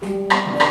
Música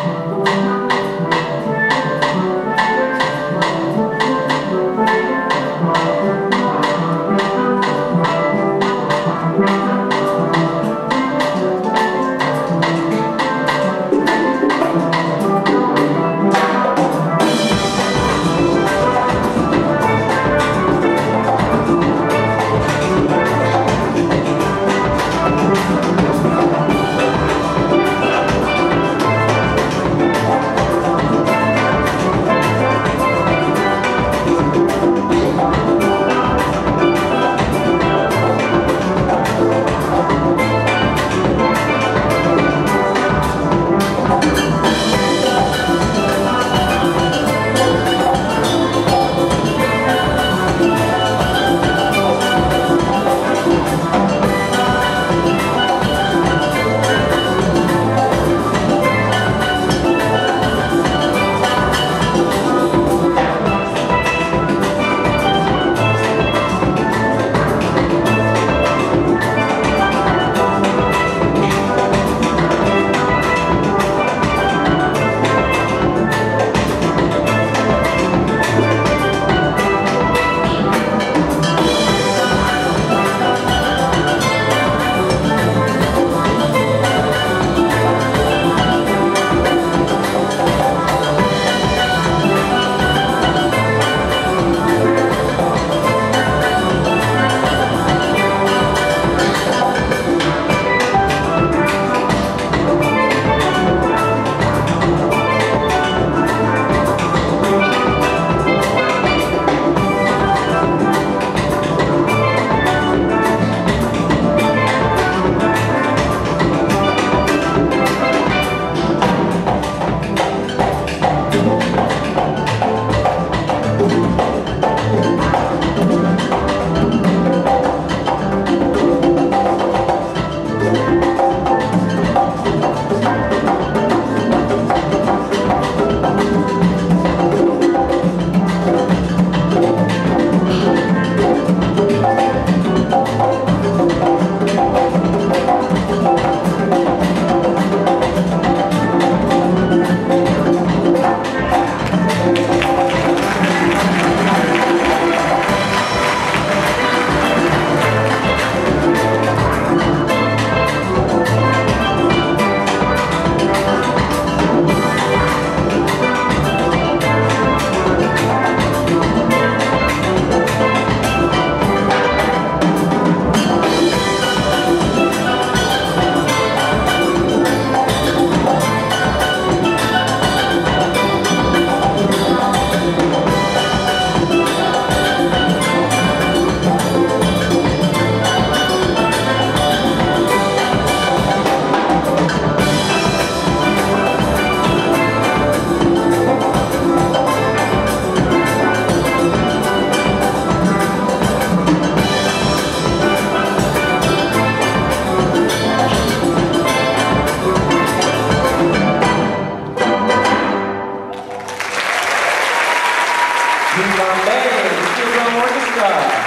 Obrigado.